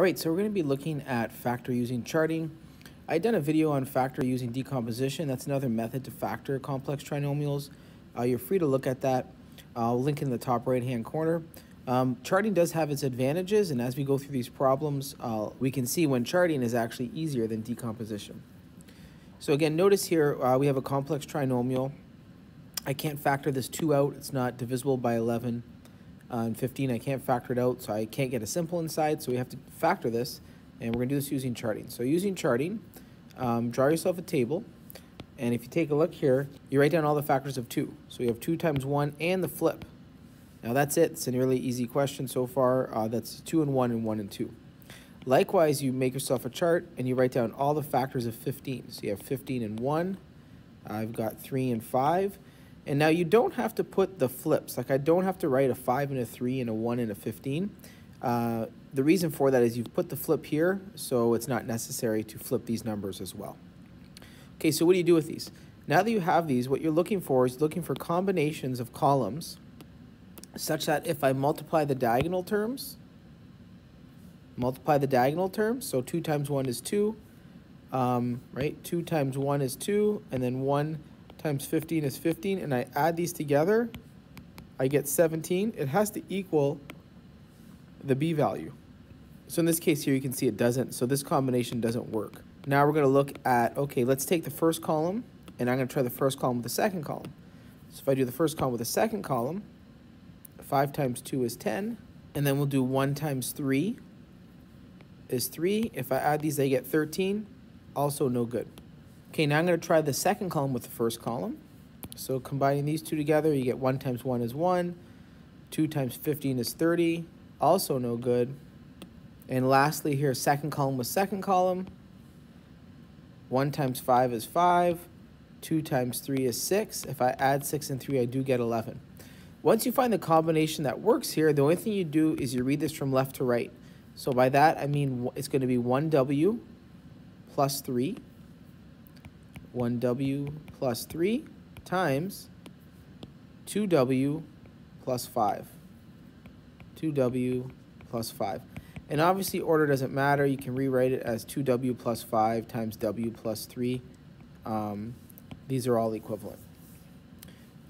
All right, so we're going to be looking at factor using charting. I done a video on factor using decomposition. That's another method to factor complex trinomials. Uh, you're free to look at that. I'll link in the top right-hand corner. Um, charting does have its advantages, and as we go through these problems, uh, we can see when charting is actually easier than decomposition. So again, notice here uh, we have a complex trinomial. I can't factor this 2 out. It's not divisible by 11 uh, and 15. I can't factor it out, so I can't get a simple inside, so we have to factor this, and we're going to do this using charting. So using charting, um, draw yourself a table, and if you take a look here, you write down all the factors of 2. So you have 2 times 1 and the flip. Now that's it. It's a really easy question so far. Uh, that's 2 and 1 and 1 and 2. Likewise, you make yourself a chart and you write down all the factors of 15. So you have 15 and 1. I've got 3 and 5. And now you don't have to put the flips. Like I don't have to write a 5 and a 3 and a 1 and a 15. Uh, the reason for that is you've put the flip here, so it's not necessary to flip these numbers as well. Okay, so what do you do with these? Now that you have these, what you're looking for is looking for combinations of columns such that if I multiply the diagonal terms, multiply the diagonal terms, so 2 times 1 is 2, um, right? 2 times 1 is 2, and then 1 times 15 is 15, and I add these together, I get 17. It has to equal the b value. So in this case here, you can see it doesn't, so this combination doesn't work. Now we're going to look at, okay, let's take the first column, and I'm going to try the first column with the second column. So if I do the first column with the second column, 5 times 2 is 10, and then we'll do 1 times 3 is 3. If I add these, I get 13. Also no good. Okay, now I'm going to try the second column with the first column. So combining these two together, you get 1 times 1 is 1. 2 times 15 is 30. Also no good. And lastly here, second column with second column. 1 times 5 is 5. 2 times 3 is 6. If I add 6 and 3, I do get 11. Once you find the combination that works here, the only thing you do is you read this from left to right. So by that, I mean it's going to be 1w plus 3 1w plus 3 times 2w plus 5. 2w plus 5. And obviously order doesn't matter. You can rewrite it as 2w plus 5 times w plus 3. Um, these are all equivalent.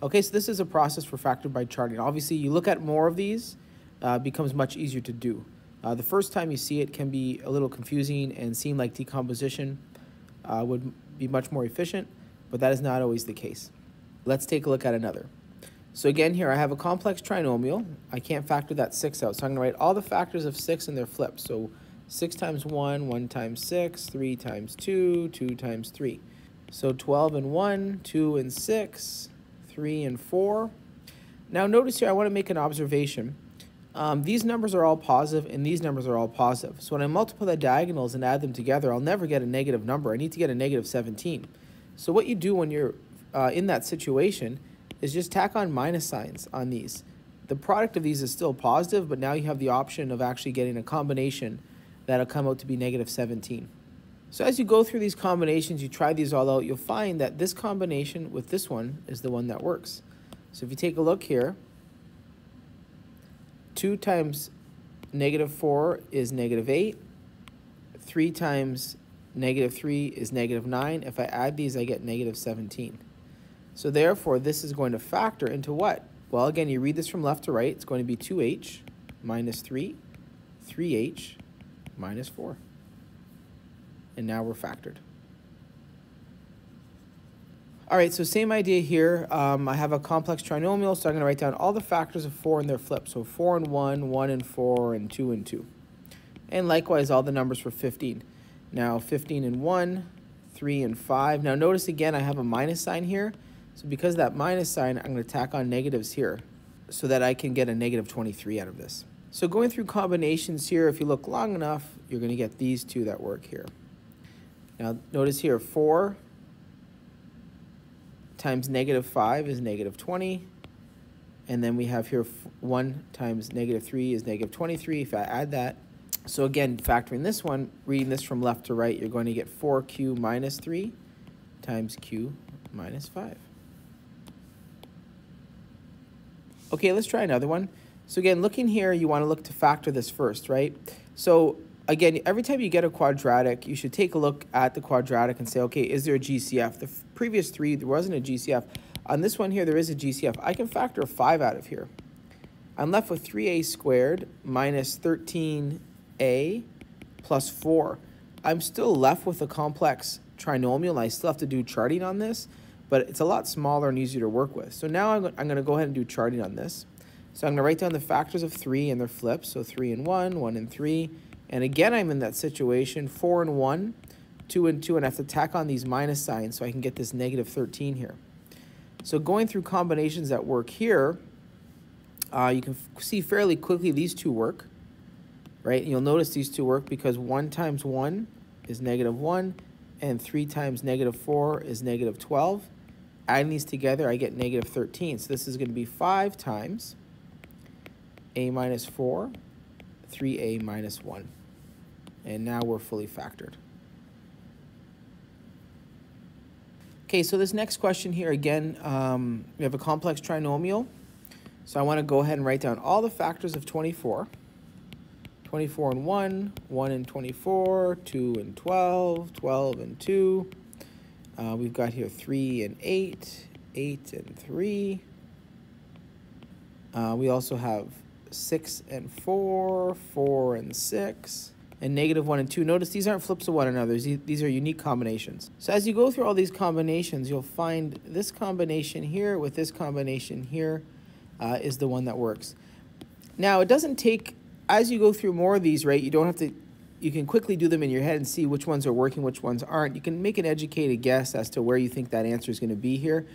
Okay, so this is a process for factored by charting. Obviously, you look at more of these, uh, becomes much easier to do. Uh, the first time you see it can be a little confusing and seem like decomposition uh, would be much more efficient, but that is not always the case. Let's take a look at another. So again here I have a complex trinomial. I can't factor that 6 out, so I'm going to write all the factors of 6 and their flips. So 6 times 1, 1 times 6, 3 times 2, 2 times 3. So 12 and 1, 2 and 6, 3 and 4. Now notice here I want to make an observation. Um, these numbers are all positive and these numbers are all positive. So when I multiply the diagonals and add them together, I'll never get a negative number. I need to get a negative 17. So what you do when you're uh, in that situation is just tack on minus signs on these. The product of these is still positive, but now you have the option of actually getting a combination that'll come out to be negative 17. So as you go through these combinations, you try these all out, you'll find that this combination with this one is the one that works. So if you take a look here, 2 times negative 4 is negative 8. 3 times negative 3 is negative 9. If I add these, I get negative 17. So therefore, this is going to factor into what? Well, again, you read this from left to right. It's going to be 2h minus 3, 3h minus 4. And now we're factored. All right, so same idea here. Um, I have a complex trinomial, so I'm going to write down all the factors of 4 and their flips. So 4 and 1, 1 and 4, and 2 and 2. And likewise, all the numbers for 15. Now 15 and 1, 3 and 5. Now notice again, I have a minus sign here. So because that minus sign, I'm going to tack on negatives here so that I can get a negative 23 out of this. So going through combinations here, if you look long enough, you're going to get these two that work here. Now notice here, 4 times negative 5 is negative 20. And then we have here 1 times negative 3 is negative 23. If I add that, so again, factoring this one, reading this from left to right, you're going to get 4q minus 3 times q minus 5. Okay, let's try another one. So again, looking here, you want to look to factor this first, right? So again, every time you get a quadratic, you should take a look at the quadratic and say, okay, is there a GCF? The previous three, there wasn't a GCF. On this one here, there is a GCF. I can factor 5 out of here. I'm left with 3a squared minus 13a plus 4. I'm still left with a complex trinomial, I still have to do charting on this, but it's a lot smaller and easier to work with. So now I'm, I'm going to go ahead and do charting on this. So I'm going to write down the factors of 3 and their flips. So 3 and 1, 1 and 3. And again, I'm in that situation, 4 and 1, 2 and 2, and I have to tack on these minus signs so I can get this negative 13 here. So going through combinations that work here, uh, you can see fairly quickly these two work, right? And you'll notice these two work because 1 times 1 is negative 1, and 3 times negative 4 is negative 12. Adding these together, I get negative 13. So this is going to be 5 times a minus 4, 3a minus 1. And now we're fully factored. Okay, so this next question here, again, um, we have a complex trinomial. So I want to go ahead and write down all the factors of 24. 24 and 1, 1 and 24, 2 and 12, 12 and 2. Uh, we've got here 3 and 8, 8 and 3. Uh, we also have 6 and 4, 4 and 6 and negative 1 and 2. Notice these aren't flips of one another. These are unique combinations. So as you go through all these combinations, you'll find this combination here with this combination here uh, is the one that works. Now, it doesn't take, as you go through more of these, right, you don't have to, you can quickly do them in your head and see which ones are working, which ones aren't. You can make an educated guess as to where you think that answer is going to be here.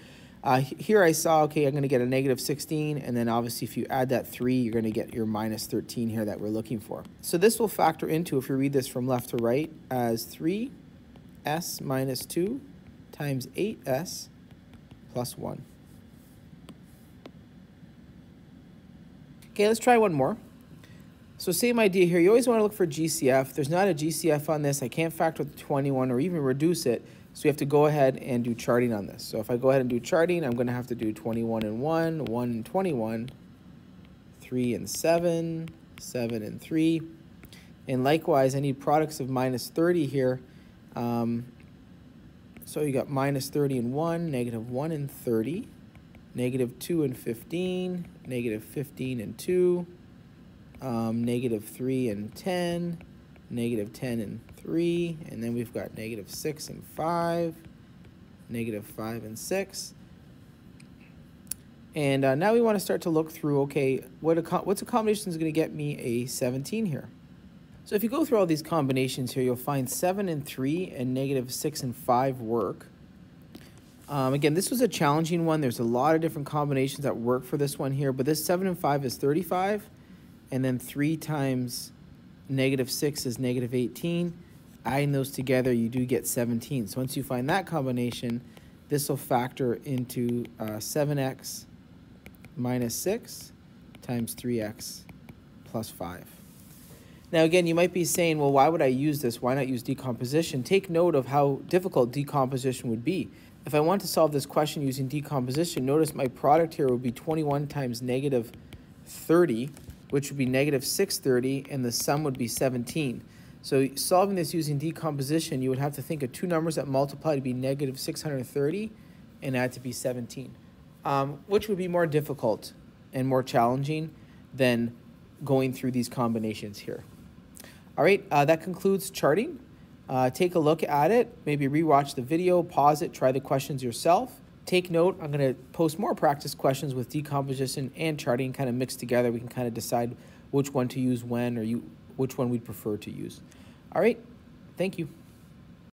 Uh, here I saw, okay, I'm going to get a negative 16, and then obviously if you add that 3, you're going to get your minus 13 here that we're looking for. So this will factor into, if you read this from left to right, as 3s minus 2 times 8s plus 1. Okay, let's try one more. So same idea here. You always want to look for GCF. There's not a GCF on this. I can't factor the 21 or even reduce it. So we have to go ahead and do charting on this. So if I go ahead and do charting, I'm going to have to do 21 and 1, 1 and 21, 3 and 7, 7 and 3. And likewise, I need products of minus 30 here. Um, so you got minus 30 and 1, negative 1 and 30, negative 2 and 15, negative 15 and 2, um, negative 3 and 10, negative 10 and 3, and then we've got negative 6 and 5, negative 5 and 6. And uh, now we want to start to look through, okay, what a what's a combination is going to get me a 17 here? So if you go through all these combinations here, you'll find 7 and 3 and negative 6 and 5 work. Um, again, this was a challenging one. There's a lot of different combinations that work for this one here, but this 7 and 5 is 35, and then 3 times negative 6 is negative 18. Adding those together, you do get 17. So once you find that combination, this will factor into uh, 7x minus 6 times 3x plus 5. Now again, you might be saying, well, why would I use this? Why not use decomposition? Take note of how difficult decomposition would be. If I want to solve this question using decomposition, notice my product here would be 21 times negative 30 which would be negative 630, and the sum would be 17. So solving this using decomposition, you would have to think of two numbers that multiply to be negative 630 and add to be 17, um, which would be more difficult and more challenging than going through these combinations here. All right, uh, that concludes charting. Uh, take a look at it, maybe rewatch the video, pause it, try the questions yourself. Take note, I'm going to post more practice questions with decomposition and charting kind of mixed together. We can kind of decide which one to use when or you, which one we'd prefer to use. All right, thank you.